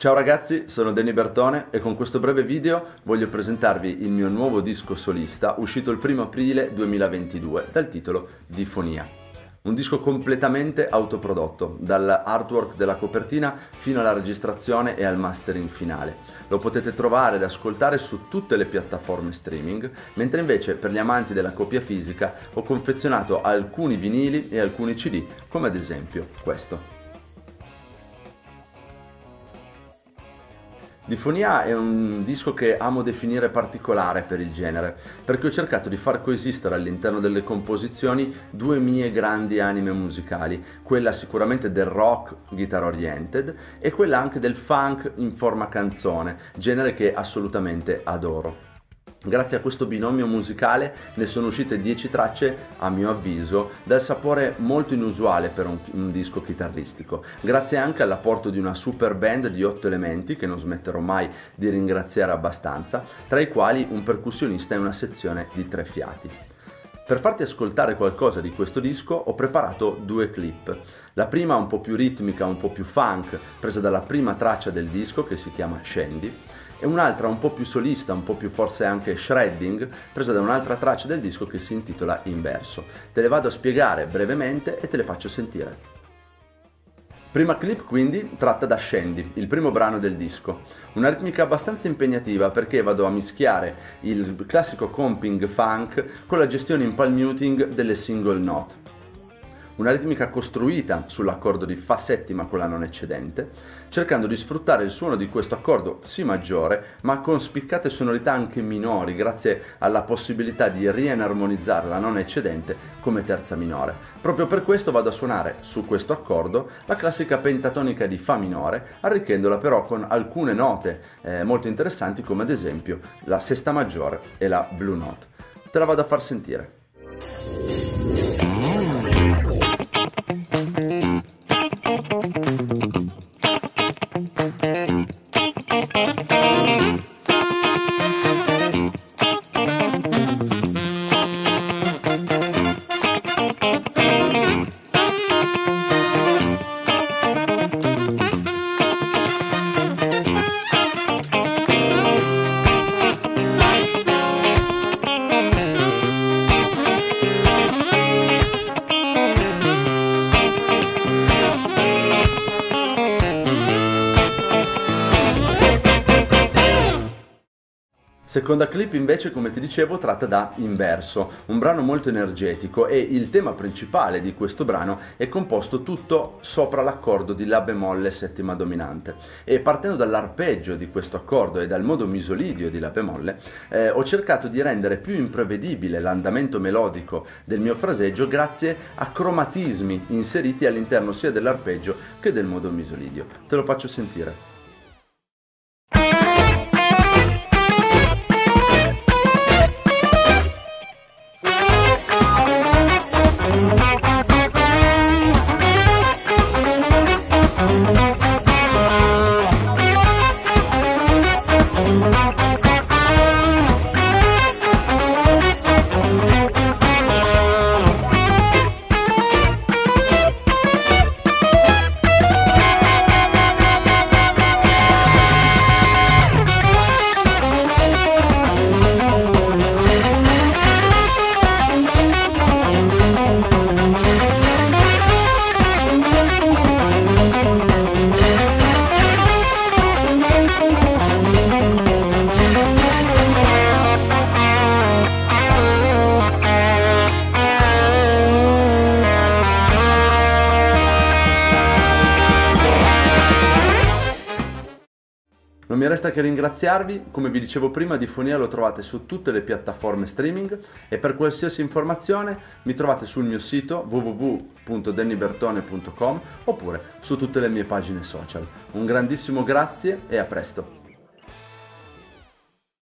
Ciao ragazzi, sono Danny Bertone e con questo breve video voglio presentarvi il mio nuovo disco solista uscito il 1 aprile 2022 dal titolo Difonia. Un disco completamente autoprodotto, dall'artwork della copertina fino alla registrazione e al mastering finale. Lo potete trovare ed ascoltare su tutte le piattaforme streaming, mentre invece per gli amanti della copia fisica ho confezionato alcuni vinili e alcuni CD, come ad esempio questo. Difonia è un disco che amo definire particolare per il genere, perché ho cercato di far coesistere all'interno delle composizioni due mie grandi anime musicali, quella sicuramente del rock guitar oriented e quella anche del funk in forma canzone, genere che assolutamente adoro. Grazie a questo binomio musicale ne sono uscite 10 tracce, a mio avviso, dal sapore molto inusuale per un, un, disco chitarristico. Grazie anche all'apporto di una super band di 8 elementi, che non smetterò mai di ringraziare abbastanza, tra i quali un percussionista e una sezione di tre fiati. Per farti ascoltare qualcosa di questo disco ho preparato due clip. La prima un po' più ritmica, un po' più funk, presa dalla prima traccia del disco che si chiama Scendi, e un'altra un po' più solista, un po' più forse anche shredding, presa da un'altra traccia del disco che si intitola Inverso. Te le vado a spiegare brevemente e te le faccio sentire. Prima clip quindi tratta da Scendi, il primo brano del disco. Una ritmica abbastanza impegnativa perché vado a mischiare il classico comping funk con la gestione in palm muting delle single note una ritmica costruita sull'accordo di Fa settima con la non eccedente, cercando di sfruttare il suono di questo accordo Si maggiore, ma con spiccate sonorità anche minori, grazie alla possibilità di rienarmonizzare la non eccedente come terza minore. Proprio per questo vado a suonare su questo accordo la classica pentatonica di Fa minore, arricchendola però con alcune note eh, molto interessanti come ad esempio la sesta maggiore e la blue note. Te la vado a far sentire. Seconda clip invece, come ti dicevo, tratta da Inverso, un brano molto energetico e il tema principale di questo brano è composto tutto sopra l'accordo di La bemolle settima dominante. E partendo dall'arpeggio di questo accordo e dal modo misolidio di La bemolle, eh, ho cercato di rendere più imprevedibile l'andamento melodico del mio fraseggio grazie a cromatismi inseriti all'interno sia dell'arpeggio che del modo misolidio. Te lo faccio sentire. Mi resta che ringraziarvi, come vi dicevo prima Difonia lo trovate su tutte le piattaforme streaming e per qualsiasi informazione mi trovate sul mio sito www.dennibertone.com oppure su tutte le mie pagine social. Un grandissimo grazie e a presto!